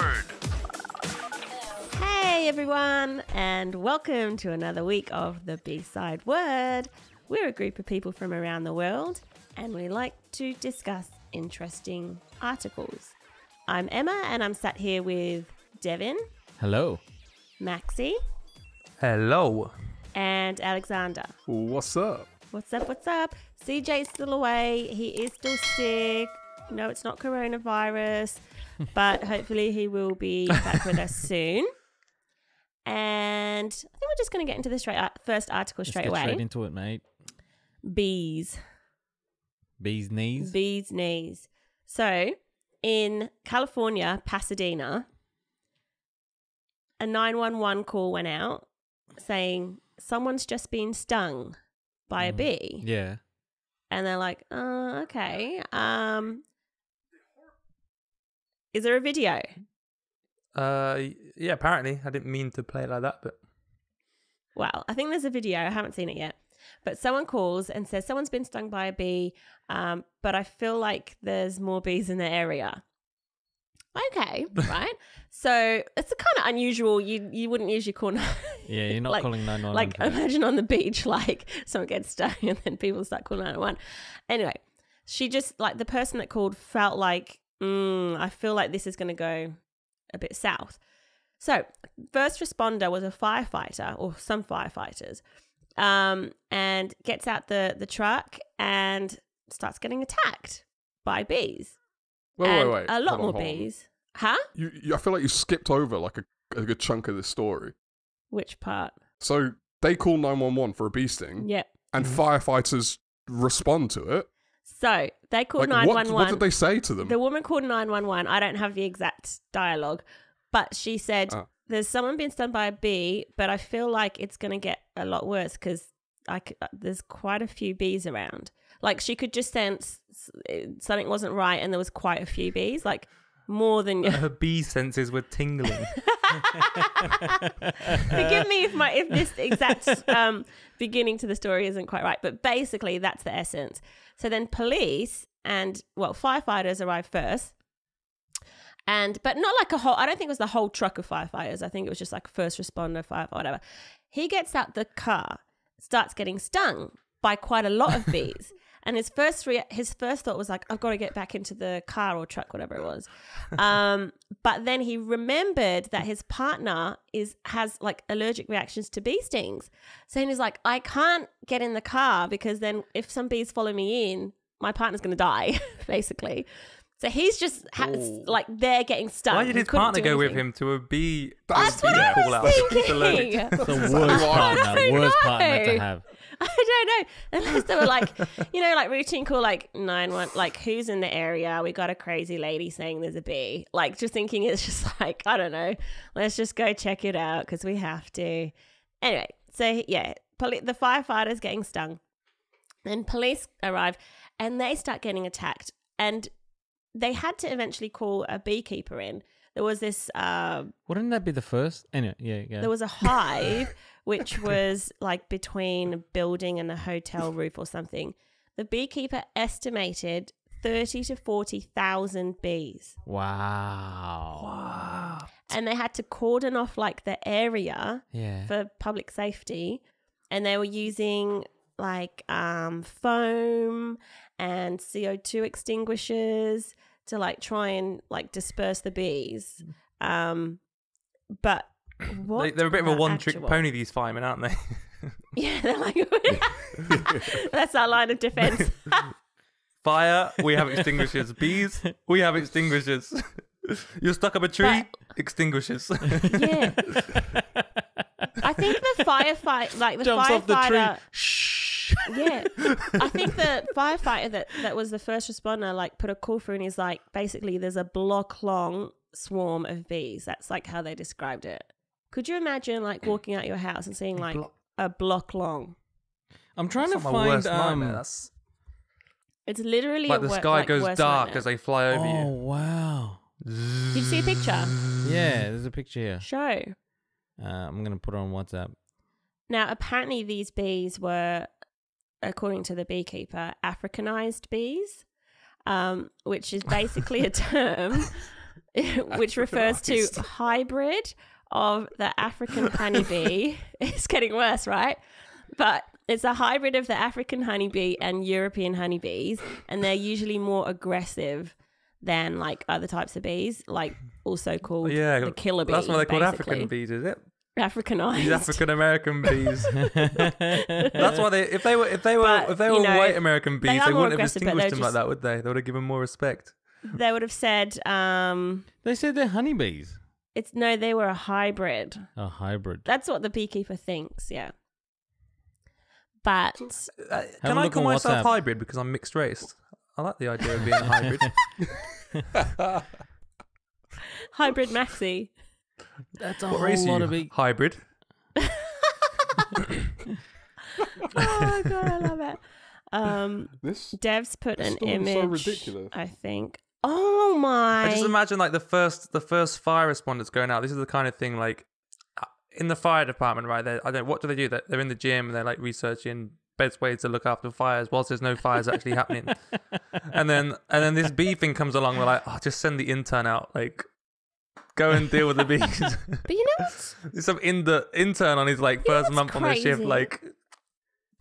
word. Hey everyone, and welcome to another week of the B Side Word. We're a group of people from around the world, and we like to discuss interesting articles. I'm Emma, and I'm sat here with Devin, Hello. Maxie, Hello. and Alexander. What's up? What's up? What's up? CJ's still away. He is still sick. No, it's not coronavirus, but hopefully he will be back with us soon. And I think we're just going to get into the straight ar- first article Let's straight get away. straight into it, mate. Bees, Bees knees. bees knees. So in California, Pasadena, a 911 call went out saying someone's just been stung by a Mm. bee. yeah. and they're like, "Oh, okay. Um, is there a video?" Uh, yeah. Apparently, I didn't mean to play it like that, but Well, I think there's a video. I haven't seen it yet, but someone calls and says someone's been stung by a bee, um, but I feel like there's more bees in the area. Okay, right. so it's a kind of unusual. You you wouldn't usually call. Yeah, you're not Like- calling 911. like imagine on the beach like someone gets stung and then people start calling 911 anyway she just like the person that called felt like mm, i feel like this is going to go a bit south so first responder was a firefighter or some firefighters um, and gets out the the truck and starts getting attacked by bees Wait, and wait, wait. a lot Hold more on. bees huh You, you, I feel like you skipped over like a, a good chunk of this story. which part So they call 911 for a bee sting, yep and firefighters respond to it. So they called 911 what did they say to them? The woman called 911. I don't have the exact dialogue, but she said, Oh. There's someone being stung by a bee, but I feel like it's going to get a lot worse because I c- uh, there's quite a few bees around. Like she could just sense something wasn't right, and there was quite a few bees, like more than. her bee senses were tingling. Forgive me if my if this exact um, beginning to the story isn't quite right, but basically that's the essence. So then police and well firefighters arrive first, and but not like a whole. I don't think it was the whole truck of firefighters. I think it was just like first responder, fire, whatever. He gets out the car, starts getting stung by quite a lot of bees. And his first rea- his first thought was like, I've got to get back into the car or truck, whatever it was. Um, but then he remembered that his partner is has like allergic reactions to bee stings. So he's like, I can't get in the car because then if some bees follow me in, my partner's going to die, basically. So he's just ha- like there getting stung. Why did his partner do go with him to a bee? That's bee what I was out? He's allergic. thinking. the worst partner, worst partner to have. I don't know. Unless they were like, you know, like routine call, like nine one, like who's in the area? We got a crazy lady saying there's a bee. Like just thinking it's just like I don't know. Let's just go check it out because we have to. Anyway, so yeah, poli- the firefighters getting stung, then police arrive and they start getting attacked, and they had to eventually call a beekeeper in. There was this. Uh, Wouldn't that be the first? Anyway, yeah, yeah. there was a hive which was like between a building and a hotel roof or something. The beekeeper estimated 30 to 40,000 bees. wow. And they had to cordon off like the area Yeah. for public safety. And they were using like um, foam and CO2 extinguishers to like try and like disperse the bees. Um, but what They, they're a bit of a one-trick actual- pony. These firemen, aren't they? Yeah, they're like, that's our line of defense. Fire, we have extinguishers. Bees, we have extinguishers. You're stuck up a tree, extinguishers. yeah. I think the firefight, like the Jumps off the tree. firefighter, Shh. yeah. I think the firefighter that that was the first responder, like, put a call through, and he's like, basically, there's a block long swarm of bees. That's like how they described it. Could you imagine, like, walking out your house and seeing like a block long? I'm trying That's to not my find. worst nightmare. Um, That's It's literally like a the wor- sky like, goes worst dark nightmare. as they fly over you. oh you. wow. Did you see a picture? Yeah, there's a picture here. Show. Uh, I'm gonna put it on WhatsApp. Now, apparently, these bees were, according to the beekeeper, Africanized bees, um, which is basically a term which refers to hybrid of the African honeybee. it's getting worse, right? But it's a hybrid of the African honeybee and European honeybees, and they're usually more aggressive than like other types of bees, like also called yeah, the killer bee. That's why they're called. African bees, is it? Africanized. These African American bees. That's why they if they were if they were But, if they you were know, white American bees, they they, wouldn't have distinguished they're them like that, would they? They would have given more respect. They would have said, um, They said they're honeybees. It's no, they were a hybrid. A hybrid. That's what the beekeeper thinks, yeah. But Uh, can I call myself WhatsApp. hybrid because I'm mixed race? I like the idea of being a hybrid. hybrid Maxie. That's a what race whole are lot of bee. Hybrid. Oh god, I love it. Um, This Dev's put This an image. so ridiculous. I think. Oh my! I just imagine like the first the first fire responders going out. This is the kind of thing like uh, in the fire department, right? They I don't what do they do? They're, they're in the gym and they're like researching best ways to look after fires whilst there's no fires actually happening. And then and then this bee thing comes along. We're like, oh, just send the intern out. Like, go and deal with the bees. but you know what's Some in the intern on his like You first month on the shift, like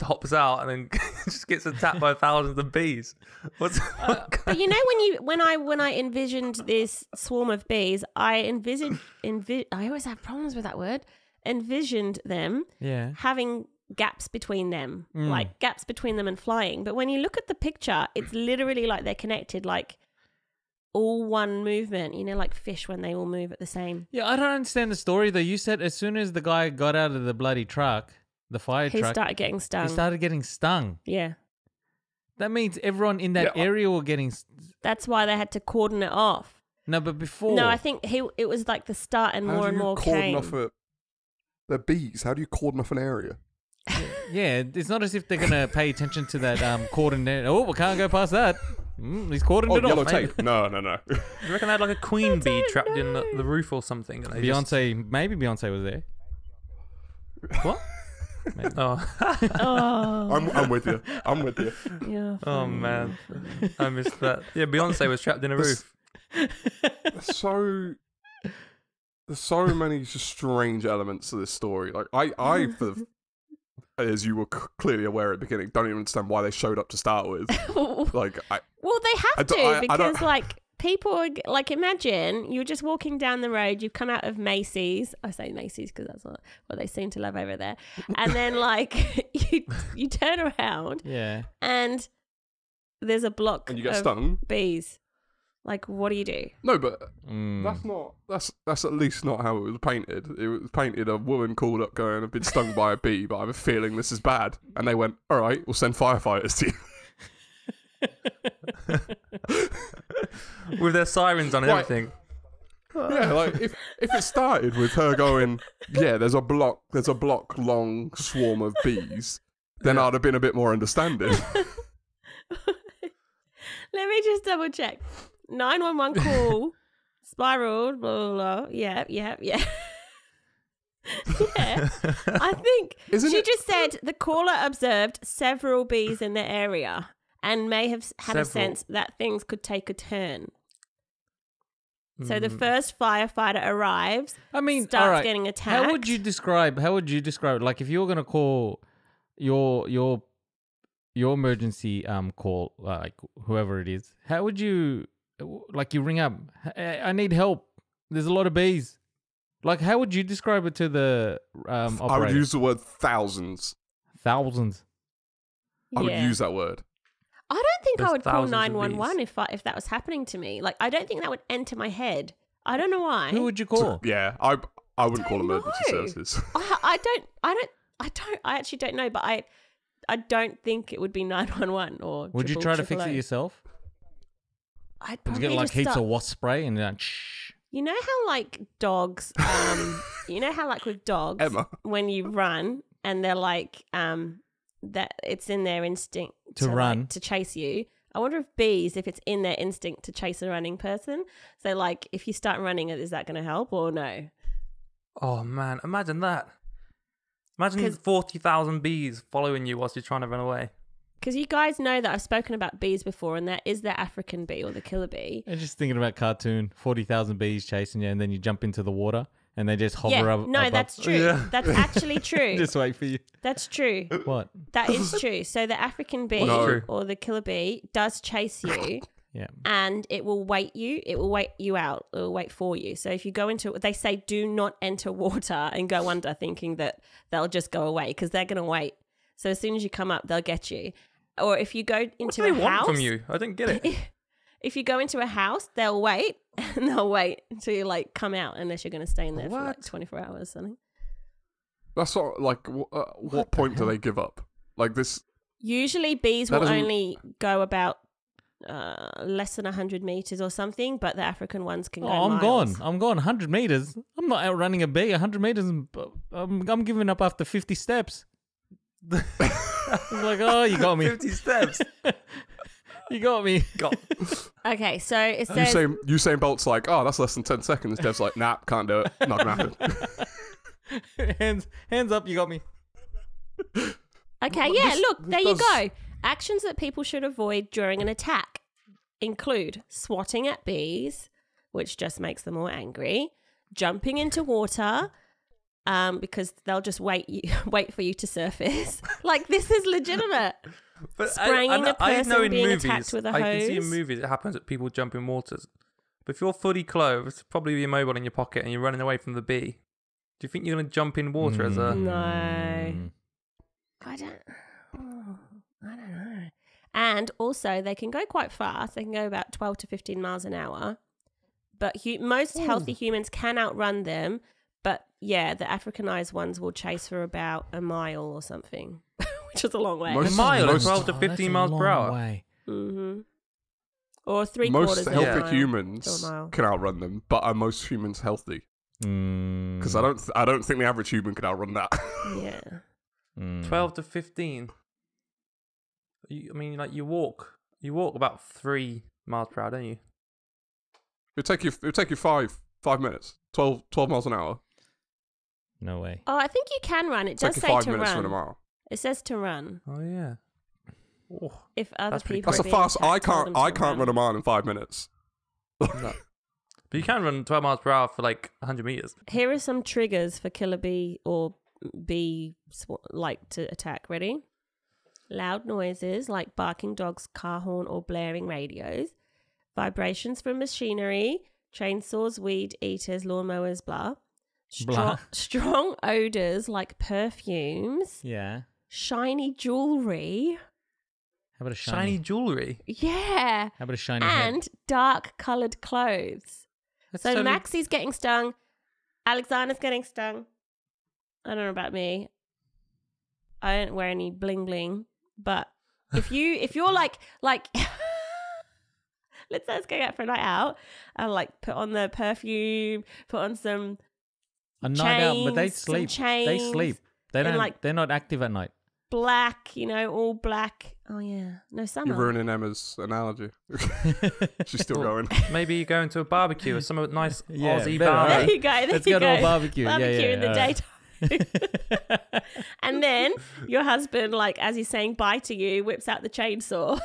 hops out and then just gets attacked by thousands of bees. What's But you know when you when I when I envisioned this swarm of bees, I envisioned envi- I always have problems with that word. Envisioned them Yeah. having gaps between them, Mm. like gaps between them and flying. But when you look at the picture, it's literally like they're connected, like all one movement. You know, like fish when they all move at the same. Yeah, I don't understand the story though. You said as soon as the guy got out of the bloody truck, the fire He truck, started getting stung. he started getting stung. yeah, That means everyone in that Yeah, area were getting. s- that's why they had to cordon it off. No, but before. No, I think he it was like the start, and How more do and more cordon came. off a the bees? How do you cordon off an area? Yeah, it's not as if they're gonna pay attention to that um cordon. there. Oh, we can't go past that. Mm, he's cordoned Oh, it yellow off. tape. No, no, no. You reckon they had like a queen bee don't trapped in the, the roof or something? And they just- Beyonce, maybe Beyonce was there. what? Maybe. Oh, oh, I'm, I'm with you. I'm with you. yeah, oh man. I missed that. Yeah, Beyonce was trapped in a This- roof. There's so there's so many just strange elements to this story. Like I, I, for the, as you were c- clearly aware at the beginning, don't even understand why they showed up to start with. Like I, Well, they have I to I- I because, like, people are, like imagine you're just walking down the road. You've come out of Macy's. I say Macy's because that's what, what they seem to love over there. And then, like, you you turn around Yeah. and there's a block and you get of stung. bees. Like, what do you do? No, but Mm. that's not. That's that's at least not how it was painted. It was painted a woman called up going, "I've been stung by a bee, but I have a feeling this is bad." And they went, "All right, we'll send firefighters to you." with their sirens on and Right. everything. yeah, like if if it started with her going, "Yeah, there's a block, there's a block long swarm of bees," then Yeah. I'd have been a bit more understanding. Let me just double check. 911 call, spiraled, blah, blah, blah. Yeah, yeah, yeah. yeah. I think Isn't she it- just said the caller observed several bees in the area and may have s- had a sense that things could take a turn. So the Mm. first firefighter arrives, I mean, starts all right. getting attacked. How would you describe? How would you describe it? Like, if you were gonna call your your your emergency um call, like whoever it is, how would you like you ring up? "Hey, I need help. There's a lot of bees. Like, how would you describe it to the um operator? I would use the word thousands. thousands. I would use that word. I don't think I would call 911 if I, if that was happening to me. Like I don't think that would enter my head. I don't know why. Who would you call? yeah, I I wouldn't call Don't emergency know. services. I, I don't I don't I don't I actually don't know, but I I don't think it would be 911 or Would you try to triple fix it yourself? I'd Would probably you get like just heaps start- of wasp spray and then shh. You know how like dogs um you know how like with dogs Emma. when you run and they're like um that it's in their instinct To like, run. to chase you. I wonder if bees if it's in their instinct to chase a running person. So like if you start running is that going to help or no? Oh man, imagine that. Imagine 'Cause- forty thousand bees following you whilst you're trying to run away. Because you guys know that I've spoken about bees before, and that is the African bee or the killer bee. I'm just thinking about cartoon, forty thousand bees chasing you, and then you jump into the water, and they just hover yeah, up. no, above- that's true. Yeah. That's actually true. just wait for you. That's true. What? That is true. So the African bee No. Or the killer bee does chase you, Yeah. and it will wait you. It will wait you out. It will wait for you. So if you go into, they say, do not enter water and go under, thinking that they'll just go away because they're going to wait. So as soon as you come up, they'll get you. Or if you go What into do they a want house, from you? I don't get it. If you go into a house, they'll wait and they'll wait until you like come out, unless you're going to stay in there for like 24 hours or something. That's what like w- uh, what, the point do they give up? Like this. Usually, bees will doesn't- only go about uh, less than 100 meters or something, but the African ones can Oh, go. I'm miles. gone. I'm gone. Hundred meters. I'm not outrunning a bee. hundred meters. I'm, I'm giving up after fifty steps. It's like, oh, you got me. 50 steps. You got me. God. Okay, so it You says say Usain Bolt's like, oh, that's less than ten seconds. Dev's like, nah, can't do it. Not gonna happen. hands, hands up. You got me. Okay, yeah, this- look, this there you does- go. Actions that people should avoid during an attack include swatting at bees, which just makes them more angry, jumping into water, um, because they'll just wait you wait for you to surface. like this is legitimate. But Spraying a person being attacked with a I can see in movies it happens that people jump in waters. But if you're fully clothed, probably with your mobile in your pocket, and you're running away from the bee, do you think you're going to jump in water as a? No. Mm. I don't. oh, I don't know. And also, they can go quite fast. They can go about twelve to fifteen miles an hour. But hu- most healthy humans can outrun them. But yeah, the Africanized ones will chase for about a mile or something, which is a long way. A mile most- 12 to Oh, 15 that's a miles per long hour. way. hmm Or three most quarters. of a healthy humans to a mile. can outrun them, but are most humans healthy? Mm. Because I don't, th- I don't think the average human can outrun that. Yeah. Mm. 12 to 15. You, I mean, like you walk, you walk about three miles per hour, don't you? It'll take you, it'll take you five, five minutes, 12, 12 miles an hour. No way. Oh, I think you can run. It It's does like say five to minutes to run. run a mile. It says to run. Oh yeah. Oh, If other That's pretty people, That's a fast. I can't, I can't run a mile in five minutes. no. But you can run 12 miles per hour for like 100 meters. Here are some triggers for killer bee or bee sw- like to attack. Ready? Loud noises like barking dogs, car horn, or blaring radios. Vibrations from machinery, chainsaws, weed eaters, lawnmowers, blah. Strong, Blah. strong odors like perfumes, Yeah. Shiny jewelry. How about a Shiny, shiny? jewelry. Yeah. How about a shiny head? And dark colored clothes. That's So totally- Maxie's getting stung. Alexander's getting stung. I don't know about me. I don't wear any bling bling, but if you if you're like like let's let's go out for a night out and like put on the perfume, put on some A night out, but they sleep. They sleep. They don't. like- they're not active at night. Black, you know, all black. Oh yeah, no summer. You're ruining Emma's analogy. She's still going. Maybe you go into a barbecue or some nice Yeah, Aussie better, bar. there you go. There Let's you go go. to a barbecue. Barbecue yeah, yeah. in the alright. daytime. and then your husband, like as he's saying bye to you, whips out the chainsaw.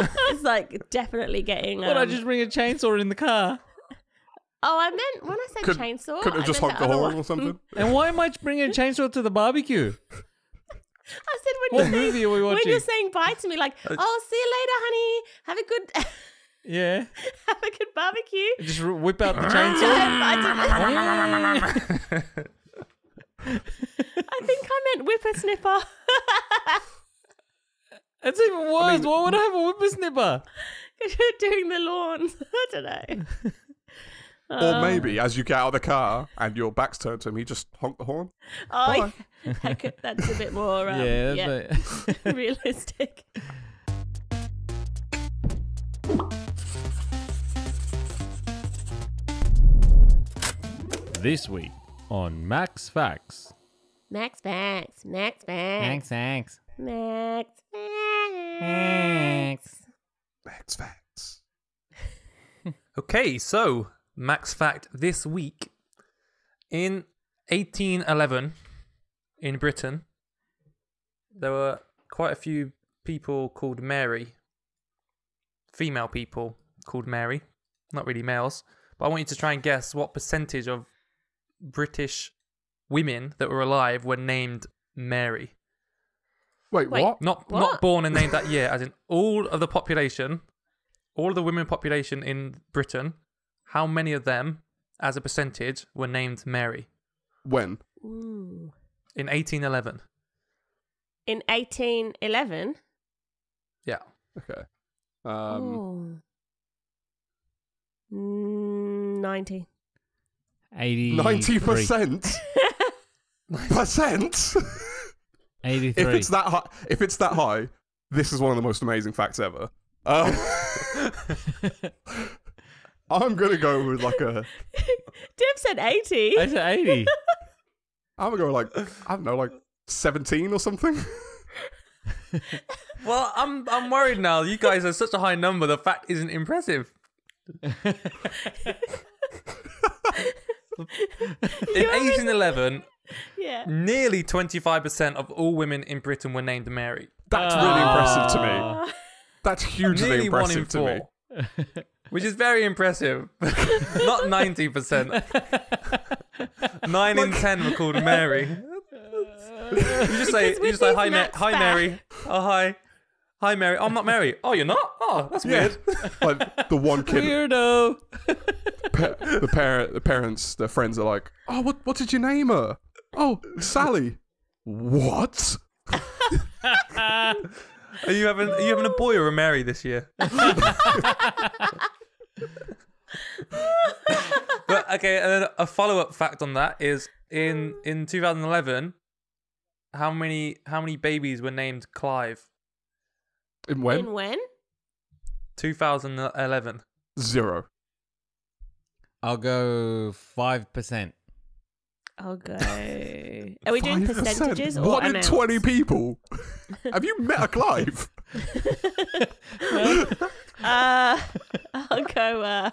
it's like definitely getting. Um, What? I just bring a chainsaw in the car. Oh, I meant when I said Could- chainsaw. Couldn't I have just meant honked the horn or something? And why am I bringing a chainsaw to the barbecue? I said when What you're saying, movie are we watching? when you're saying bye to me, like, oh, see you later, honey. Have a good, Yeah. have a good barbecue. Just whip out the No, chainsaw. I, think I meant whippersnipper. It's even worse. mean- why would I have a whippersnipper? Because you're doing the lawns. I don't know. Or Uh, maybe as you get out of the car and your back's turned to him, he just honked the horn. Oh, yeah. that could, that's a bit more um, yeah. yeah, That's like- realistic. this week on Max Facts. Max Facts. Max, Max Max, Facts. Max Max. Max facts. Okay, so Max fact this week. In 1811, in Britain, there were quite a few people called Mary, female people called Mary, not really males, but I want you to try and guess what percentage of British women that were alive were named Mary. Wait, Wait. what? Not What? not born and named that year, as in all of the population, all of the women population in Britain, how many of them, as a percentage, were named Mary When? Ooh. in 1811? In 1811. Yeah. Okay. Um, Ooh. Mm, 90. 80 ninety percent. Percent. 83. if it's that high, if it's that high, this is one of the most amazing facts ever. Um, I'm gonna go with like a. Dev said 80. I said 80. I'm gonna go like I don't know, like seventeen or something. Well, I'm I'm worried now. You guys are such a high number. The fact isn't impressive. In 1811, yeah. nearly 25% of all women in Britain were named Mary. That's really impressive to me. Uh, That's hugely Nearly one in impressive to me. Which is very impressive. Not 90%. Nine in ten were called Mary. You just say, you just say, hi, Ma- hi, Mary. Oh, hi. Hi, Mary. I'm not Mary. Oh, you're not? Oh, that's weird. Like the one kid, Weirdo. pa- the parent, the parents, their friends are like, "Oh, what, what did you name her? Oh, Sally. What? Are you having are you having a boy or a Mary this year? But okay, and then a follow up fact on that is in mm. in 2011, how many how many babies were named Clive? In when? In when? 2011. Zero. I'll go 5%. I'll go. Are we doing 5%? percentages or One in amounts? twenty people. Have you met a Clive? Uh, I'll go. Uh,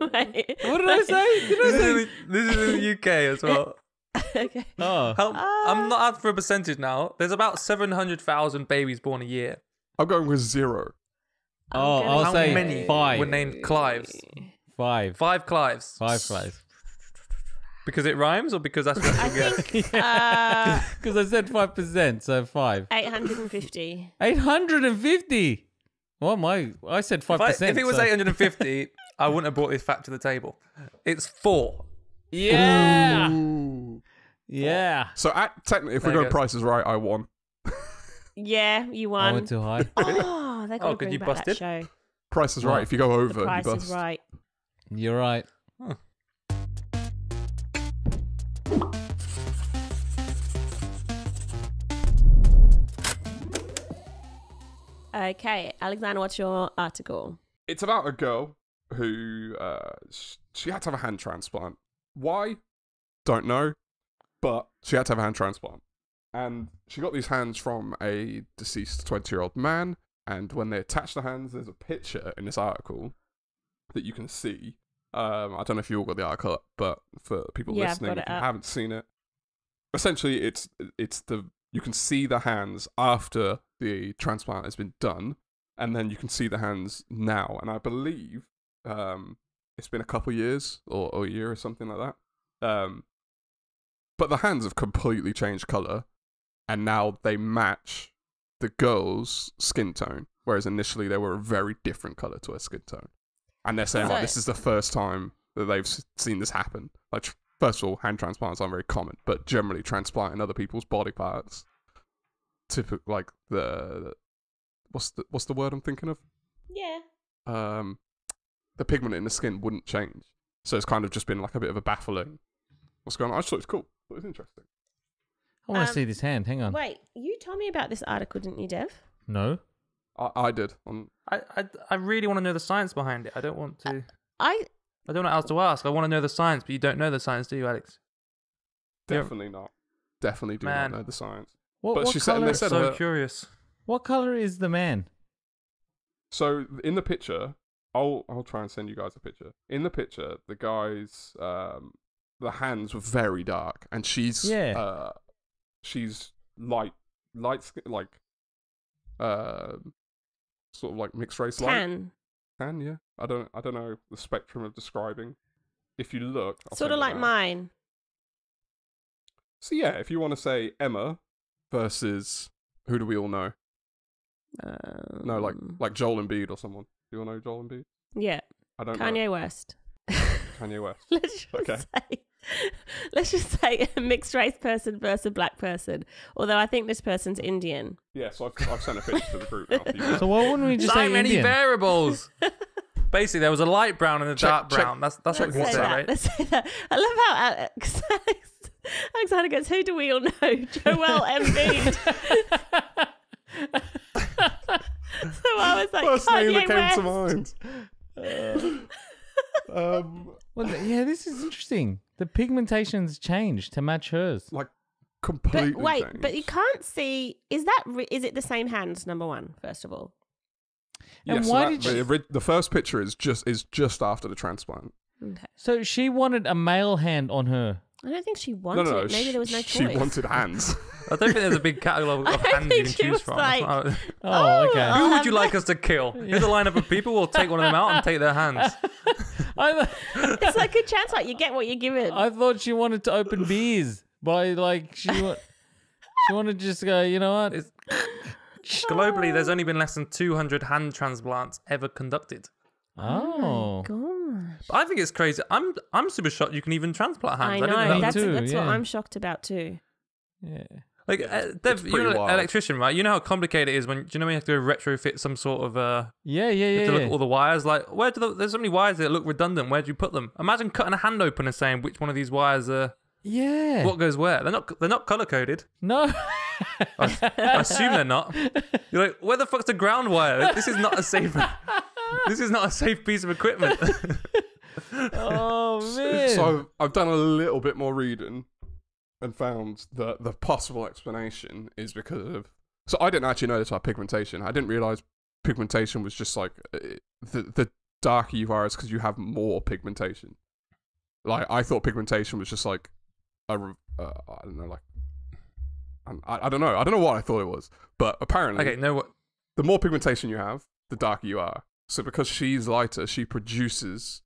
wait. What did I say? Did I This is, say? in the, this is in the UK as well. okay. Oh. How, I'm Uh. not asking for a percentage now. There's about 700,000 babies born a year. I'm going with zero. I'm Oh, I'll How say many five. were named Clives? Five. Five Clives. Five flies. Because it rhymes or because that's what I you get? think uh, Because I said 5%, so five. 850. 850. Well, my I said 5%. If, I- if it was so- 850, I wouldn't have brought this fact to the table. It's four. Yeah. Ooh. Yeah. So at, technically, if we're There you going go. prices right, I won. Yeah, you I won. went too high. Oh, they got Oh, to 'cause bring you back busted? that show. Price is What? right. If you go over, The you price bust. is right. You're right. Okay, Alexander, what's your article? It's about a girl who uh, she had to have a hand transplant. Why? Don't know. But she had to have a hand transplant, and she got these hands from a deceased twenty-year-old man. And when they attach the hands, there's a picture in this article that you can see. Um, I don't know if you all got the article, but for people Yeah, listening, if you up. haven't seen it, essentially it's it's the you can see the hands after the transplant has been done, and then you can see the hands now. And I believe um, it's been a couple years or, or a year or something like that. Um, but the hands have completely changed color, and now they match the girl's skin tone, whereas initially they were a very different color to her skin tone. And they're saying like this is the first time that they've seen this happen. Like first of all, hand transplants aren't very common, but generally transplanting other people's body parts, typical like the what's the what's the word I'm thinking of? Yeah. um, the pigment in the skin wouldn't change. So it's kind of just been like a bit of a baffling. What's going on? I just thought it was cool. It was interesting. I want to Um, see this hand. Hang on. Wait, you told me about this article, didn't you, Dev? No. I, I did. On I, I, I really want to know the science behind it. I don't want to. I I don't know what else to ask. I want to know the science, but you don't know the science, do you, Alex? Yeah. definitely not. Definitely do Man. not know the science. What, But what she said- and color? they said- so uh, curious. what color is the man? So in the picture, I'll I'll try and send you guys a picture. In the picture, the guy's um the hands were very dark, and she's Yeah. uh she's light light skin like uh, sort of like mixed race like. Tan. Tan, yeah. I don't I don't know the spectrum of describing. If you look, I'll Sort of like now. mine. So yeah, if you want to say Emma versus who do we all know? Um, No, like like Joel Embiid or someone. Do you all know Joel Embiid? Yeah. I don't know. Kanye West. Kanye West. let's just Okay. say let's just say a mixed race person versus a black person. Although I think this person's Indian. Yeah, so I've, I've sent a picture to the group now. So why wouldn't we just so say many Indian? variables. Basically, there was a light brown and a Check- dark check- brown. That's that's what Let's we say said, that. right? Let's say that. I love how Alex, Alexander goes, Who do we all know? Joel Embiid. so I was like, First name that came West. to mind. um, Well, th- yeah, this is interesting. The pigmentation's changed to match hers. like completely. But wait, but you can't see. Is that re- is it the same hands? Number one, first of all. And Yeah, so why that- did the, she- ori- the first picture is just is just after the transplant. Okay. So she wanted a male hand on her. I don't think she wanted no, no. it. Maybe sh- there was no choice. She wanted hands. I don't think there's a big catalogue of hands you can choose from. like- Oh, Oh, okay. I'll Who would you like us to kill? Here's a lineup of people. We'll take one of them out and take their hands. I, it's like a chance Like You get what you're given. I thought she wanted to open beers by like she wa- she wanted to just go. You know what? It's- Globally, there's only been less than 200 hand transplants ever conducted. Oh, Gosh. But I think it's crazy. I'm I'm super shocked you can even transplant hands. I didn't know. that That's, too, that's what. I'm shocked about too. yeah. like uh, Dev, you're an wild. electrician, right? You know how complicated it is when do you know when you have to retrofit some sort of uh Yeah, yeah, you yeah. have to look yeah. at all the wires. Like where do the, there's so many wires that look redundant. Where do you put them? Imagine cutting a hand open and saying which one of these wires are yeah. what goes where. They're not they're not color coded. No. I assume they're not. You're like, where the fuck's the ground wire? This is not a safe. this is not a safe piece of equipment. oh man. So I've, I've done a little bit more reading and found that the possible explanation is because of. So I didn't actually know this about pigmentation. I didn't realize pigmentation was just like uh, the the darker you are is because you have more pigmentation. Like I thought pigmentation was just like a uh, I don't know like um, I, I don't know I don't know what I thought it was, but apparently okay, no, what? the more pigmentation you have, the darker you are. So because she's lighter, she produces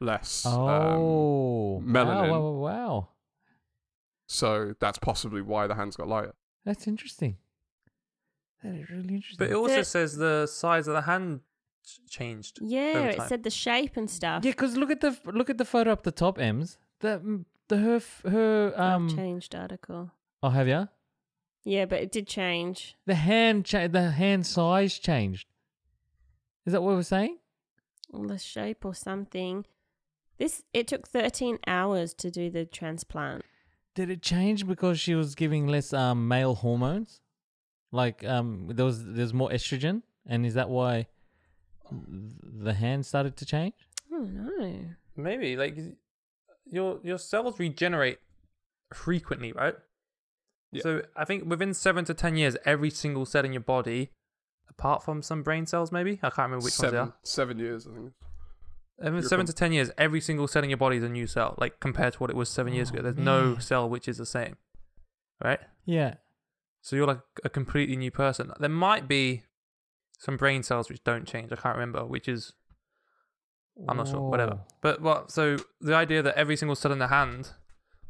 less. um, oh. melanin. Wow, wow, wow. So that's possibly why the hands got lighter. That's interesting. That is really interesting. But it also The- says the size of the hand changed. Yeah, it said the shape and stuff. yeah, because look at the look at the photo up the top, Ems. The the her f- her I've um. changed article. Oh, have ya? Yeah, but it did change. The hand cha- the hand size changed. Is that what we're saying? Or the shape or something. This it took 13 hours to do the transplant. Did it change because she was giving less um male hormones? Like um there was there's more estrogen, and is that why the hand started to change? Oh no. Maybe like your your cells regenerate frequently, right? Yeah. So I think within seven to ten years, every single cell in your body, apart from some brain cells, maybe I can't remember which seven, ones seven years, I think. they. Every You're seven com- to ten years, every single cell in your body is a new cell, like compared to what it was seven years Oh, ago. There's oh, no cell which is the same, right? Yeah. So you're like a completely new person. There might be some brain cells which don't change. I can't remember which is. I'm not sure. Whatever. But what? So the idea that every single cell in the hand,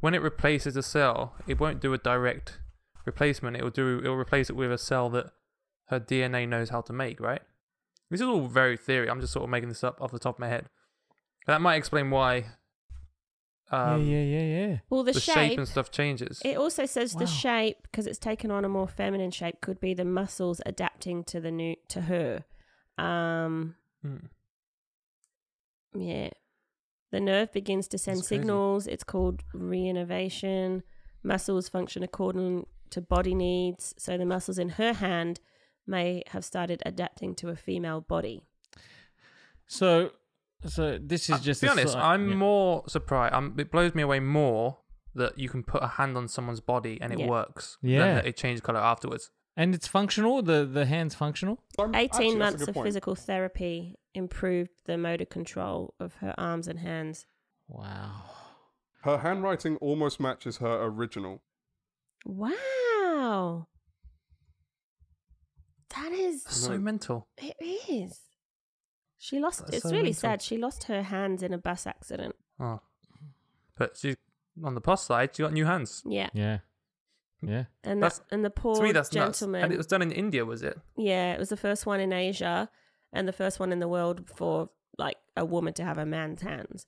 when it replaces a cell, it won't do a direct replacement. It will do. It will replace it with a cell that her DNA knows how to make. Right. This is all very theory. I'm just sort of making this up off the top of my head. That might explain why. Um, yeah, yeah, yeah, yeah. Well, the, the shape, shape. and stuff changes. it also says Wow. the shape because it's taken on a more feminine shape could be the muscles adapting to the new to her. Um, Hmm. yeah. The nerve begins to send signals. It's called reinnervation. Muscles function according to body needs. So the muscles in her hand may have started adapting to a female body. So, so this is Uh, just to be a honest, si- I'm yeah. more surprised. i it blows me away more that you can put a hand on someone's body and it Yeah. works. Yeah. Than that it changes color afterwards. And it's functional. The the hands functional. 18 actually, months of point. physical therapy improved the motor control of her arms and hands. Wow. Her handwriting almost matches her original. Wow. That is, That's so mental. it is. She lost. That's it's so really mental. sad. She lost her hands in a bus accident. Oh. But she's on the plus side, she got new hands. Yeah, Yeah. Yeah. and that, That's- and the poor to me, that's nuts. gentleman. And it was done in India, was it? Yeah, it was the first one in Asia and the first one in the world for like a woman to have a man's hands.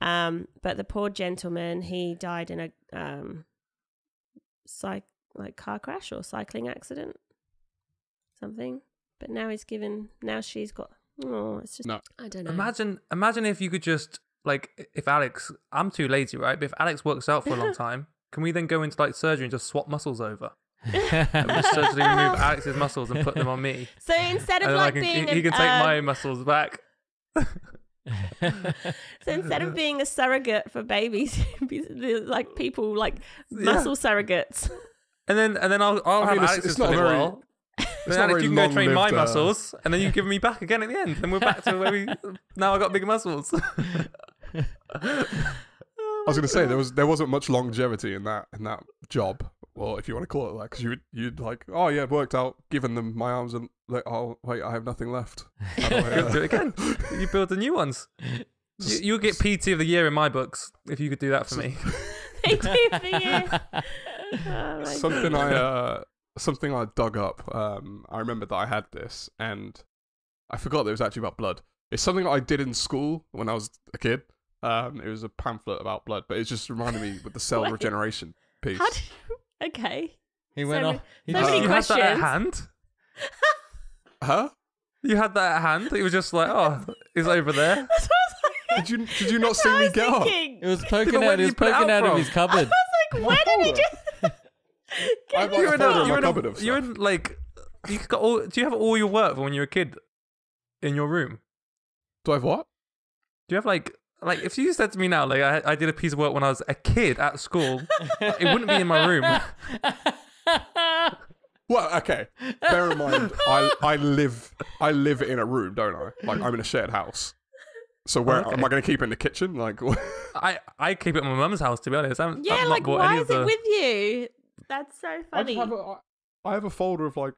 Um, but the poor gentleman, he died in a um, cyc- like car crash or cycling accident, something. But now he's given. Now she's got. Oh, it's just. No. I don't know. Imagine, imagine if you could just like, if Alex, I'm too lazy, right? But if Alex works out for a long time, can we then go into like surgery and just swap muscles over? And just surgically remove Alex's muscles and put them on me, so instead of and then I like can, being, he, he can take uh, my muscles back. So instead of being a surrogate for babies, like people like Yeah. muscle surrogates. And then, and then I'll, I'll I have mean, Alex's it's for a not very- while. Then not Alex, very you can go train my uh, muscles, and then you give me back again at the end, and we're back to where we. Now I got big muscles. I was going to say there was there wasn't much longevity in that in that job, or if you want to call it that, because you would you'd like, oh yeah, it worked out. Given them my arms and like, oh wait, I have nothing left. How do I, do it again. You build the new ones. You, you'll get PT of the year in my books if you could do that for me. they do for you. Oh something God. I uh something I dug up. Um, I remember that I had this, and I forgot that it was actually about blood. It's something that I did in school when I was a kid. Um, it was a pamphlet about blood, but it just reminded me with the cell Wait. regeneration piece. How do you, okay. he went So off. many- He so just- many you had that at hand. Huh? You had that at hand. It was just like, oh, it's over there. That's what I was like. Did you did you not see me was get up? It was poking out. did It was poking out out of from? his I cupboard. was like, where did he just? I have, like, You're a in folder a, of you're my in cupboard a, of you're stuff. in like, you got all. Do you have all your work from when you were a kid in your room? Do I have what? Do you have like, like if you said to me now, like I, I did a piece of work when I was a kid at school, it wouldn't be in my room. Well, okay. Bear in mind, I I live I live in a room, don't I? Like I'm in a shared house. So where Okay. am I going to keep it in the kitchen? Like, I, I keep it at my mum's house to be honest. I'm, Yeah, I've not like bought why is of it the- with you? That's so I funny. just have a I I have a folder of like.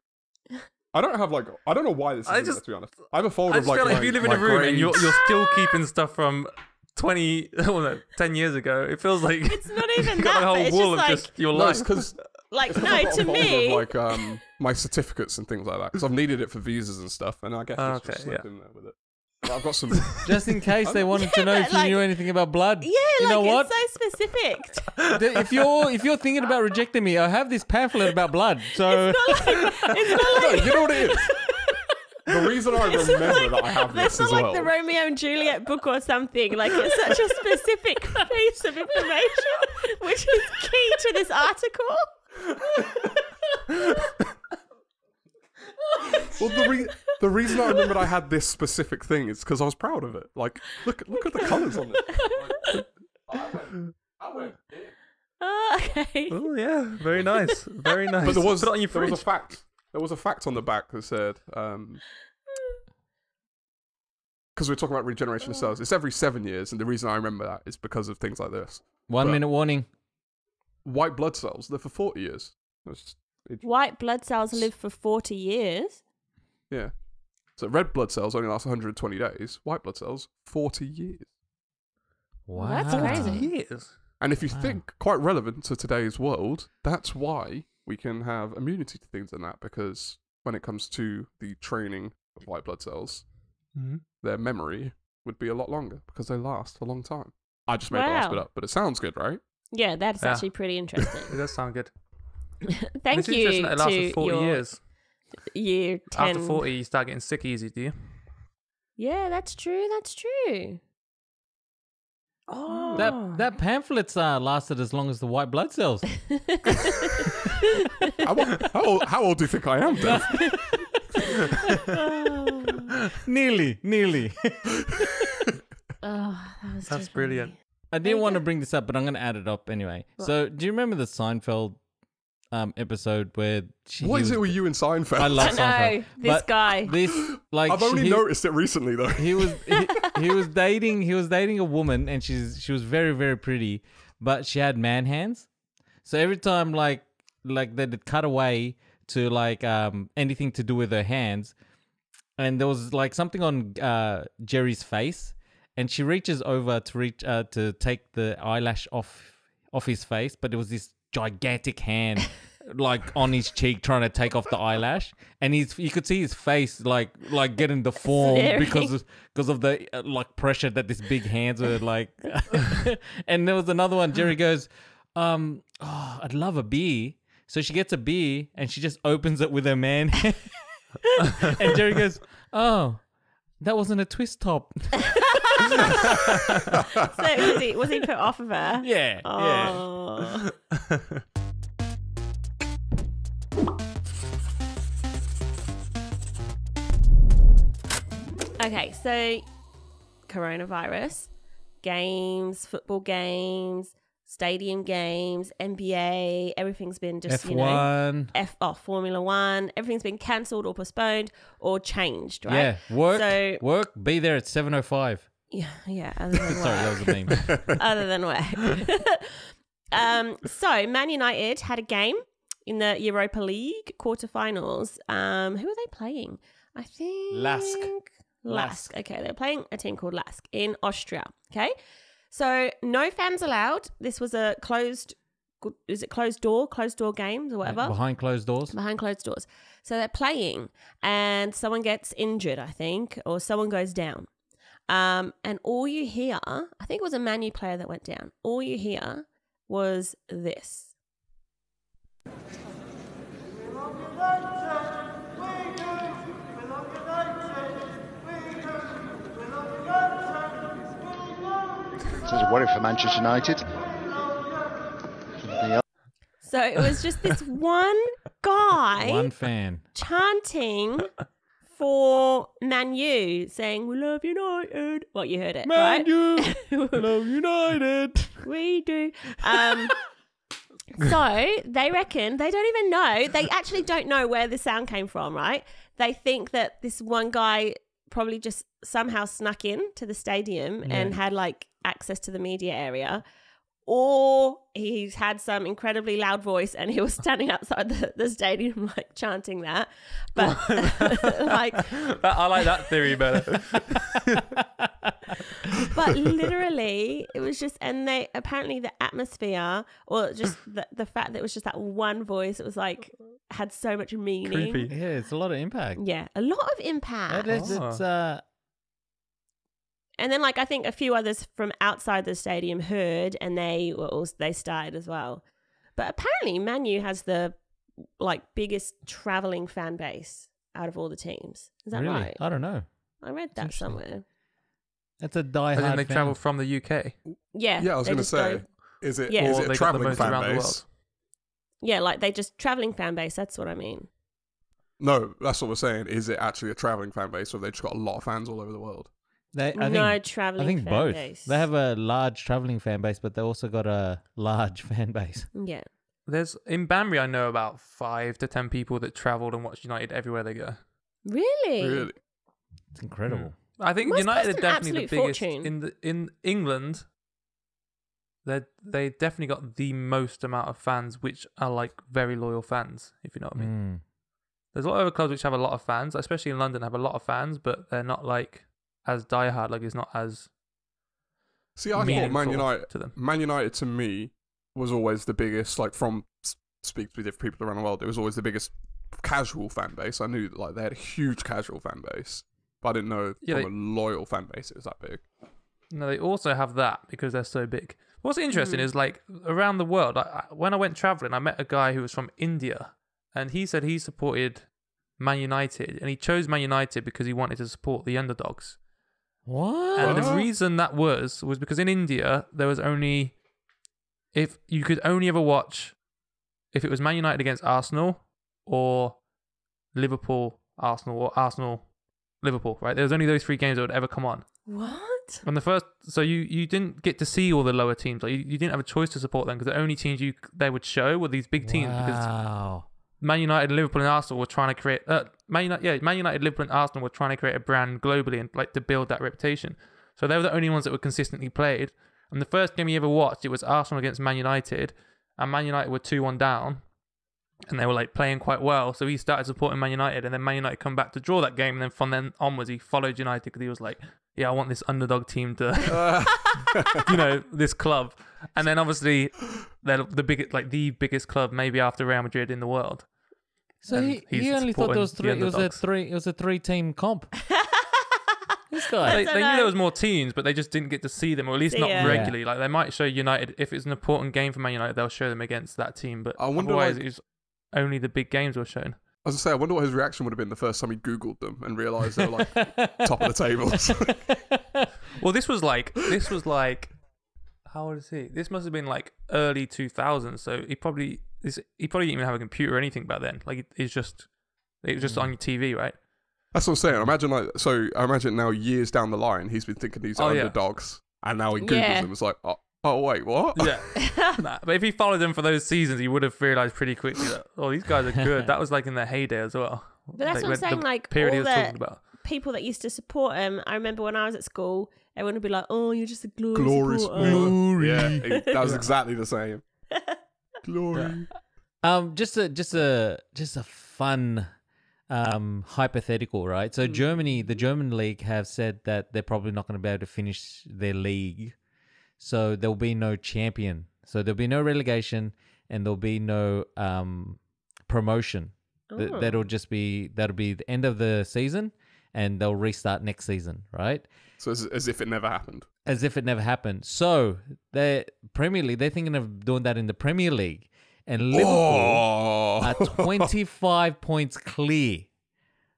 I don't have like I don't know why this is. I in there, just- to be honest, I have a folder I of like. feel like if you live in a room and you're, you're still keeping stuff from 20, well, no, 10 years ago, it feels like It's not even you've got that, a whole but it's wall just of like- just your life. it's because like no, to me, of like um my certificates and things like that because I've needed it for visas and stuff, and I guess Oh, it's just okay, slipped yeah. in there with it. But I've got some. Just in case they wanted to know but if you knew anything about blood. yeah, you like know what? it's so specific. If you're if you're thinking about rejecting me, I have this pamphlet about blood. So It's not like it's not no, you know what it is. The reason I It's not remember like, that I have this not as like well. the Romeo and Juliet book or something. Like it's such a specific piece of information, which is key to this article. Well, the, re- the reason I remembered I had this specific thing is because I was proud of it. Like, look, look at the colours on it. Oh, okay. oh, yeah, very nice. Very nice. But there was Put it on your there was a fact. There was a fact on the back that said, um, because we're talking about regeneration of cells. It's every seven years, and the reason I remember that is because of things like this. one But- minute warning. White blood cells live for forty years. It's- it- White blood cells live for 40 years. yeah. So red blood cells only last 120 days. White blood cells 40 years. Wow, That's crazy. years. And if you Wow. think quite relevant to today's world, that's why we can have immunity to things in that because when it comes to the training of white blood cells, Mm-hmm. their memory would be a lot longer because they last a long time. I just made the last bit up, but it sounds good, right? Yeah, that's Yeah. actually pretty interesting. It interesting. does sound good. Thank it's you interesting that it lasts for 40 your years. year 10. After 40, you start getting sick easy, do you? Yeah, that's true. That's true. Oh. That that pamphlets uh, lasted as long as the white blood cells. how, old, how, old, how old do you think I am, Dev? nearly, nearly. Oh, that was That's brilliant. funny. I didn't want to bring this up, but I'm going to add it up anyway. What? So, do you remember the Seinfeld um, episode where she? What he was- it with you and Seinfeld? I love I know Seinfeld. this But guy. This like I've only he, noticed it recently, though. he was he, he was dating he was dating a woman and she's she was very very pretty, but she had man hands. So every time like like they'd cut away to like um anything to do with her hands, and there was like something on uh Jerry's face, and she reaches over to reach uh to take the eyelash off off his face, but it was this gigantic hand. like on his cheek trying to take off the eyelash. And he's you could see his face like like getting deformed Staring. because of because of the uh, like pressure that these big hands were like and there was another one. Jerry goes um oh, i'd love a beer. So she gets a beer and she just opens it with her man and jerry goes oh that wasn't a twist top. So was he was he put off of her? yeah yeah okay, so coronavirus, games, football games, stadium games, NBA, everything's been just you know f1 F oh, Formula One, everything's been cancelled or postponed or changed, right? yeah work So- work be there at 705 Yeah, yeah. Other than sorry that was a meme other than work. um, so Man United had a game in the Europa League quarterfinals. Um, who are they playing? I think Lask. Lask. Okay, they're playing a team called Lask in Austria. Okay, so no fans allowed. This was a closed. Is it closed door? Closed door games or whatever behind closed doors behind closed doors. So they're playing, and someone gets injured, I think, or someone goes down. Um, and all you hear, I think it was a Manu player that went down. All you hear was this. So there's a worry for Manchester United. So it was just this one guy one fan chanting for Manu, saying, "We love United." Well, you heard it, right? Manu, we love United. we do. Um, so they reckon they don't even know. They actually don't know where the sound came from, right? They think that this one guy probably just somehow snuck in to the stadium and had like access to the media area. Or he's had some incredibly loud voice and he was standing outside the, the stadium like chanting that. But like I like that theory better. but literally it was just and they apparently the atmosphere or just the, the fact that it was just that one voice it was like had so much meaning Creepy. Yeah, it's a lot of impact. yeah a lot of impact It is, it's uh, and then like i think a few others from outside the stadium heard and they were also they started as well but apparently manu has the like biggest traveling fan base out of all the teams is that really? right I don't know. i read that somewhere That's a And diehard then they fan. travel from the UK. yeah Yeah, I was going to say, go- is it is Yeah. Or it they the traveling most fan around the base? world. yeah like they just traveling fan base that's what i mean No, that's what we're saying. Is it actually a traveling fan base, or have they just got a lot of fans all over the world? They, I no think, traveling I think fan both. base. They have a large traveling fan base, but they also got a large fan base. yeah There's in Banbury, I know about five to ten people that travelled and watched United everywhere they go. really Really? It's incredible. I think Must United cost are definitely the biggest fortune. in the in England. They they definitely got the most amount of fans, which are like very loyal fans. If you know what I mean. Mm. There's a lot of other clubs which have a lot of fans, especially in London, have a lot of fans, but they're not like as diehard. Like it's not as See, I thought Man United, to them. Man United to me was always the biggest. Like from speak to different people around the world, it was always the biggest casual fan base. I knew like they had a huge casual fan base, but I didn't know Yeah, from a loyal fan base it was that big. No, they also have that because they're so big. What's interesting Mm. is like around the world. I, I, when I went traveling, I met a guy who was from India, and he said he supported Man United, and he chose Man United because he wanted to support the underdogs. What? And the reason that was was because in India there was only if you could only ever watch if it was Man United against Arsenal or Liverpool Arsenal or Arsenal Liverpool, right? There was only those three games that would ever come on. what And the first, so you you didn't get to see all the lower teams. Like you, you didn't have a choice to support them because the only teams you they would show were these big teams because Wow. Man United, Liverpool, and Arsenal were trying to create. Uh, Man United, yeah, Man United, Liverpool, and Arsenal were trying to create a brand globally and like to build that reputation. So they were the only ones that were consistently played. And the first game you ever watched, it was Arsenal against Man United, and Man United were two one down, and they were like playing quite well. So he started supporting Man United, and then Man United come back to draw that game, and then from then onwards he followed United because he was like, "Yeah, I want this underdog team to, you know, this club." And then obviously they're the biggest, like the biggest club maybe after Real Madrid in the world. So he, he only thought there was three. the It was a three. It was a three team comp. this guy. They, they knew there was more teams, but they just didn't get to see them, or at least See not ya. regularly. Like they might show United if it's an important game for Man United, they'll show them against that team. But I wonder, otherwise, like- it's only the big games were shown. As I was gonna say, I wonder what his reaction would have been the first time he googled them and realised they were like top of the tables. Well, this was like this was like how old is he? This must have been like early 2000s. So he probably this he probably didn't even have a computer or anything back then. Like it's just it was just hmm. on your TV, right? That's what I'm saying. Imagine like so. I imagine now years down the line, he's been thinking these are Oh, yeah. underdogs, and now he googles Yeah. them. It's like, oh, oh wait, what? Yeah. Nah, but if he followed them for those seasons, he would have realized pretty quickly that oh these guys are good. That was like in their heyday as well. But that's what I'm saying. the Like period he all was talking the about. people that used to support him. I remember when I was at school, everyone would be like, "Oh, you're just a glory, Glory supporter." spoiler. Yeah, that was exactly the same. Glory. Um, just a just a just a fun um hypothetical, right? So Germany, the German league, have said that they're probably not going to be able to finish their league, so there'll be no champion. So there'll be no relegation, and there'll be no um promotion. Th- Oh. That'll just be that'll be the end of the season, and they'll restart next season, right? So as, as if it never happened. as if it never happened. So the Premier League, they're thinking of doing that in the Premier League, and Liverpool Oh. are 25 points clear,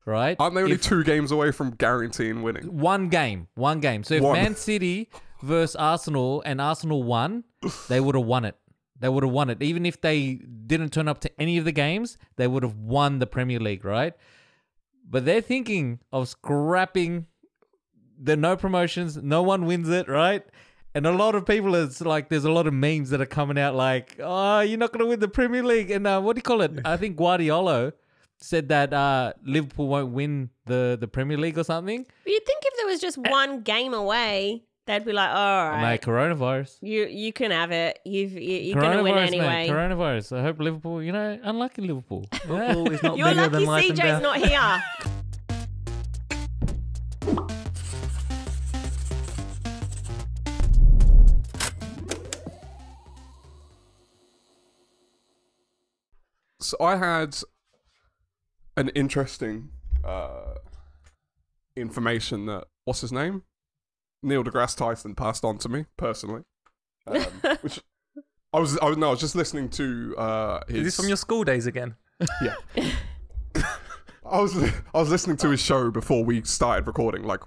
right? Aren't they only If- two games away from guaranteeing winning? one game, one game. So if One. Man City versus Arsenal and Arsenal won, they would have won it. They would have won it. Even if they didn't turn up to any of the games, they would have won the Premier League, right? But they're thinking of scrapping the no promotions, no one wins it, right? And a lot of people, it's like there's a lot of memes that are coming out like, oh, you're not going to win the Premier League. And uh, what do you call it? I think Guardiola said that uh, Liverpool won't win the, the Premier League or something. But you'd think if there was just one game away, they'd be like, "All right, Mate, coronavirus. you you can have it. You've you, you're gonna win Coronavirus, anyway." mate. Coronavirus. I hope Liverpool, you know, unlucky Liverpool. Yeah. is not You're lucky CJ's not here. So I had an interesting uh, information that what's his name, Neil deGrasse Tyson passed on to me personally, um, which I was I was no I was just listening to uh, his. Is this from your school days again? Yeah. I was I was listening to his show before we started recording, like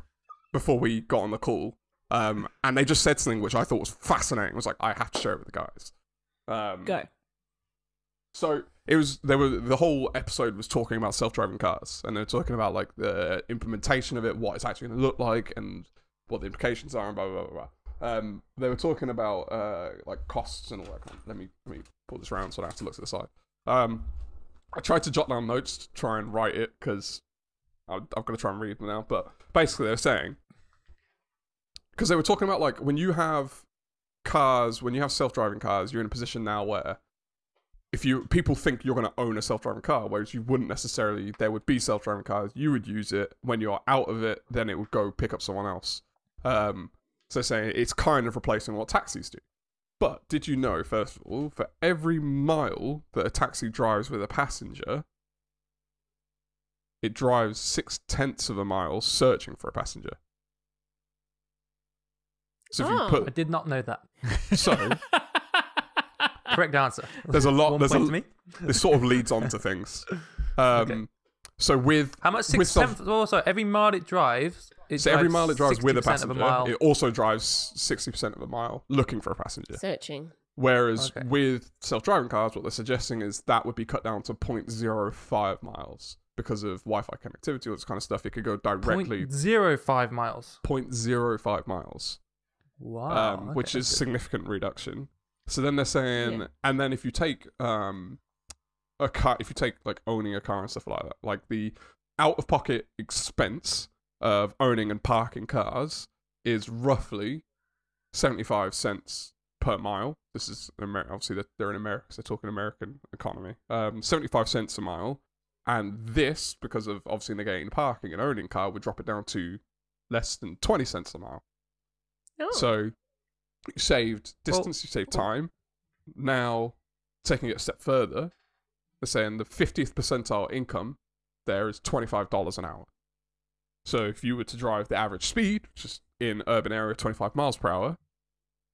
before we got on the call. Um, and they just said something which I thought was fascinating. It was like I have to share it with the guys. Um, Go. So it was there were the whole episode was talking about self-driving cars, and they're talking about like the implementation of it, what it's actually going to look like, and what the implications are, and blah blah blah. blah. Um, they were talking about uh, like costs and all that. Kind of, let me let me pull this around so I don't have to look to the side. Um, I tried to jot down notes to try and write it because I'm, I'm going to try and read them now. But basically, they're saying because they were talking about like when you have cars, when you have self-driving cars, you're in a position now where if you people think you're going to own a self-driving car, whereas you wouldn't necessarily. There would be self-driving cars. You would use it when you're out of it, then it would go pick up someone else. Um, so saying it's kind of replacing what taxis do. But did you know, first of all, for every mile that a taxi drives with a passenger, it drives six tenths of a mile searching for a passenger. So if Oh. you put, I did not know that. so, Correct answer. there's a lot. One There's a, to me. this sort of leads on to things. Um, So with How much six self- tenths? Also, every mile it drives, it so every mile it drives with a passenger, a mile. it also drives sixty percent of a mile looking for a passenger. Searching. Whereas Okay. with self-driving cars, what they're suggesting is that would be cut down to 0.05 miles because of Wi-Fi connectivity, all this kind of stuff. It could go directly Point zero five miles. 0.05 miles, Wow. um, which is good. significant reduction. So then they're saying, Yeah. and then if you take um, a car, if you take like owning a car and stuff like that, like the out-of-pocket expense of owning and parking cars is roughly 75 cents per per mile. This is Amer- obviously they're, they're in America, so they're talking American economy. Um, 75 cents a mile. And this, because of obviously negating parking and owning car, would drop it down to less than 20 cents a mile. Oh. So you saved Well- distance, you saved time. Now, taking it a step further, they're saying the 50th percentile income there is $25 an hour. So if you were to drive the average speed, which is in urban area 25 miles per hour,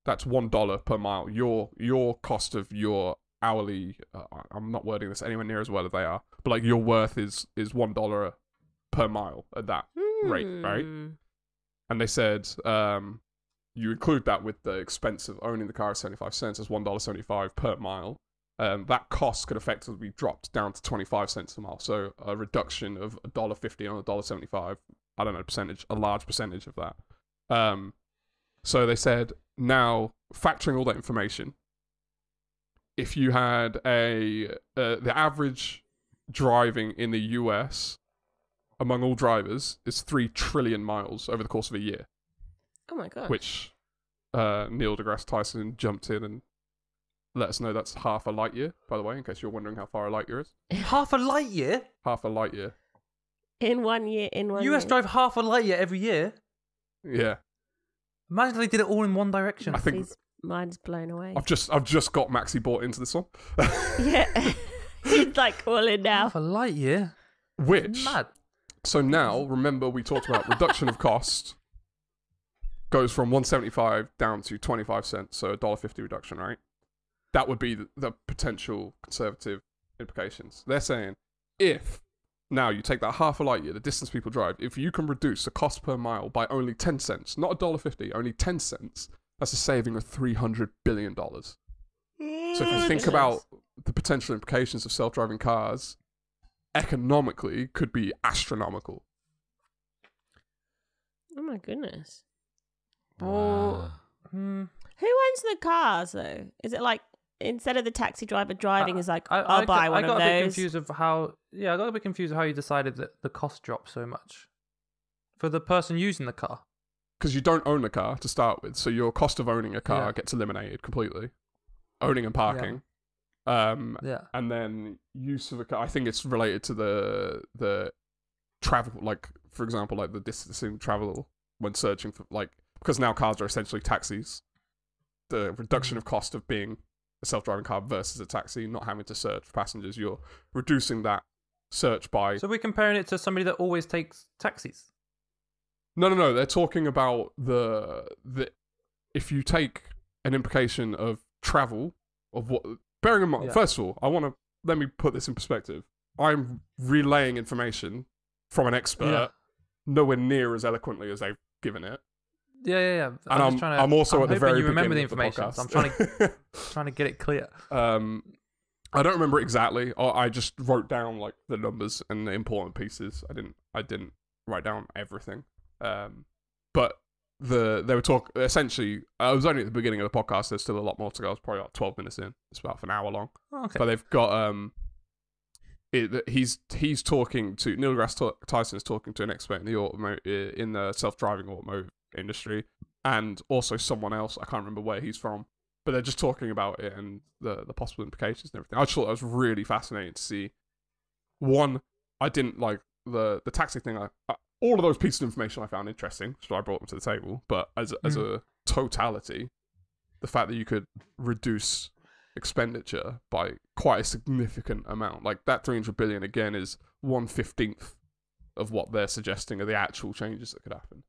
that's $1 per mile. Your your cost of your hourly uh, I'm not wording this anywhere near as well as they are, but like your worth is is $1 per mile at that rate, right? Hmm. and they said um, you include that with the expense of owning the car at 75 cents as $1.75 per mile um, that cost could effectively be dropped down to 25 cents a mile. So a reduction of $1.50 on $1.75 i don't know percentage a large percentage of that. Um, so they said now factoring all that information if you had a uh, the average driving in the us among all drivers is 3 trillion miles over the course of a year Oh my god. which uh, Neil deGrasse Tyson jumped in and let us know that's half a light year, by the way, in case you're wondering how far a light year is. Half a light year. Half a light year. in one year, in one US year. drive half a light year every year. Yeah. Imagine they did it all in one direction. I think His mind's blown away. I've just I've just got Maxie bought into this one. yeah. He's like all in now. half a light year. Which Mad. so now remember we talked about reduction of cost goes from 175 down to 25 cents, so a dollar fifty reduction, right? That would be the, the potential conservative implications. They're saying if now you take that half a light year, the distance people drive, if you can reduce the cost per mile by only 10 cents, not a dollar fifty, only 10 cents, that's a saving of 300 billion dollars. So if you mm, think about the potential implications of self-driving cars, economically could be astronomical. Oh my goodness. Wow. Hmm. Who owns the cars though? Is it like instead of the taxi driver driving, is like I, I'll I, buy got- one I got of a bit those. confused of how. Yeah, I got a bit confused of how you decided that the cost dropped so much for the person using the car. because you don't own a car to start with, so your cost of owning a car Yeah. gets eliminated completely. Owning and parking, um, Yeah. and then use of a car. I think it's related to the the travel, like for example, like the distancing travel when searching for like because now cars are essentially taxis. The reduction mm. of cost of being a self-driving car versus a taxi, not having to search for passengers, you're reducing that search by So we're comparing it to somebody that always takes taxis. No, no, no. They're talking about the the if you take an implication of travel of what. Bearing in mind, Yeah. first of all, I want to let me put this in perspective. I'm relaying information from an expert, Yeah. nowhere near as eloquently as they've given it. Yeah, yeah, yeah. I'm, I'm, just trying to, I'm also I'm at the very you remember the beginning information. of so the I'm trying to trying to get it clear. um, I don't remember exactly. Or I just wrote down like the numbers and the important pieces. I didn't. I didn't write down everything. Um, but the they were talk essentially. I was only at the beginning of the podcast. There's still a lot more to go. It's was probably like 12 minutes in. It's about an hour long. Okay. But they've got um. It, he's he's talking to Neil deGrasse Tyson is talking to an expert in the automo- in the self driving automotive industry, and also someone else. I can't remember where he's from, but they're just talking about it and the the possible implications and everything. I just thought that was really fascinating to see. One, I didn't like the the taxi thing. I, I all of those pieces of information I found interesting, so I brought them to the table. But as a, as hmm. a totality, the fact that you could reduce expenditure by quite a significant amount, like that three hundred billion again, is one fifteenth of what they're suggesting are the actual changes that could happen.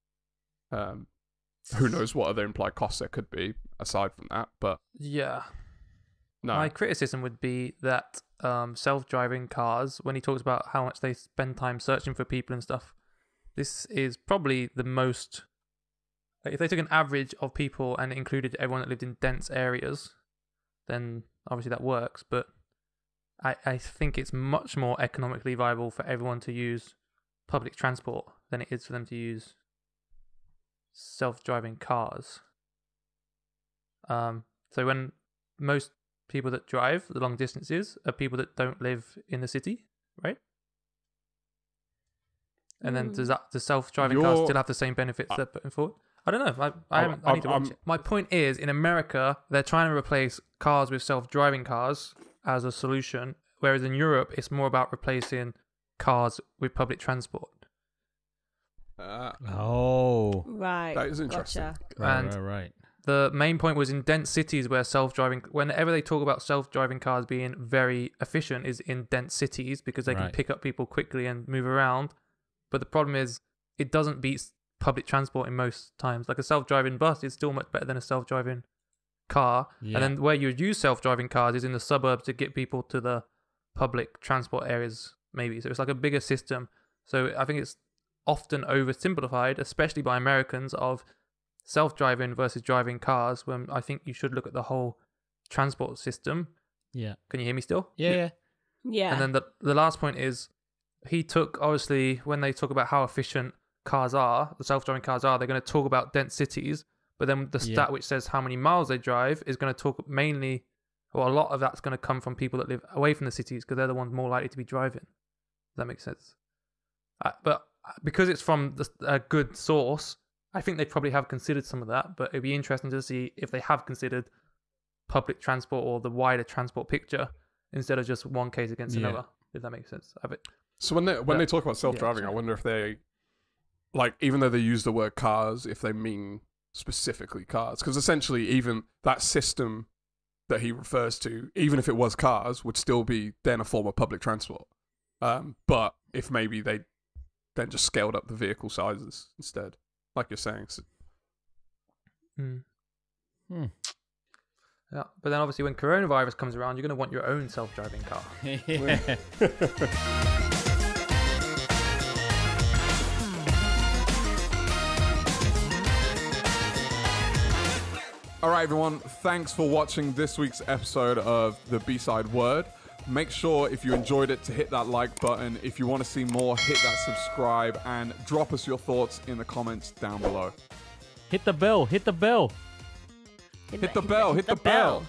Um, who knows what other implied costs there could be aside from that, but yeah. no, My criticism would be that um, self-driving cars, when he talks about how much they spend time searching for people and stuff, this is probably the most. Like if they took an average of people and included everyone that lived in dense areas, then obviously that works. But I, I think it's much more economically viable for everyone to use public transport than it is for them to use self-driving cars. Um, so when most people that drive the long distances are people that don't live in the city, right? And then Mm. does that the self-driving cars You're- still have the same benefits Uh, they're putting forward? I don't know. I, I, I'm- I need to I'm- watch I'm- it. My point is, in America, they're trying to replace cars with self-driving cars as a solution, whereas in Europe, it's more about replacing cars with public transport. Uh, Oh, Right. That is interesting. Gotcha. right, And- right, right. The main point was in dense cities where self-driving. Whenever they talk about self-driving cars being very efficient, is in dense cities because they can pick up people quickly and move around. But the problem is, it doesn't beat public transport in most times. Like a self-driving bus is still much better than a self-driving car. Yeah. And then where you would use self-driving cars is in the suburbs to get people to the public transport areas, maybe. So it's like a bigger system. So I think it's often oversimplified, especially by Americans, of self-driving versus driving cars. When I think you should look at the whole transport system. Yeah, Can you hear me still? yeah, yeah. Yeah. And then the the last point is he took obviously when they talk about how efficient cars are, the self-driving cars are, they're going to talk about dense cities, but then the Yeah. stat which says how many miles they drive is going to talk mainly or a lot of that's going to come from people that live away from the cities because they're the ones more likely to be driving. Does that make sense? Uh, but because it's from a good source, I think they probably have considered some of that. But it'd be interesting to see if they have considered public transport or the wider transport picture instead of just one case against Yeah. another. If that makes sense. It. So when they when Yeah. they talk about self-driving, I wonder if they like even though they use the word cars, if they mean specifically cars, because essentially even that system that he refers to, even if it was cars, would still be then a form of public transport. Um, but if maybe they then just scaled up the vehicle sizes instead, like you're saying, so Hmm. Hmm. Yeah, but then obviously when coronavirus comes around, you're going to want your own self-driving car. yeah. All right, everyone. Thanks for watching this week's episode of the B Side Word. Make sure if you enjoyed it to hit that like button. If you want to see more, hit that subscribe and drop us your thoughts in the comments down below. hit the bell. Hit the bell. Hit the bell, hit the bell.